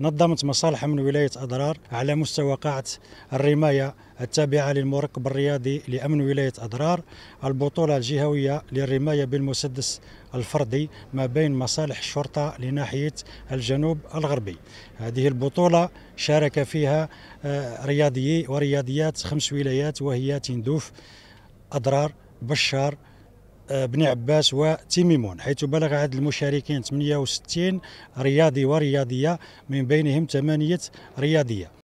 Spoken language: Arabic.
نظمت مصالح من ولاية أضرار على مستوى قاعة الرماية التابعة للمركب الرياضي لأمن ولاية أضرار. البطولة الجهوية للرماية بالمسدس الفردي ما بين مصالح الشرطة لناحية الجنوب الغربي. هذه البطولة شارك فيها آه، رياضيي ورياضيات خمس ولايات وهي تندوف أضرار بشار بني عباس وتيميمون حيث بلغ عدد المشاركين 68 رياضي ورياضية من بينهم ثمانية رياضية.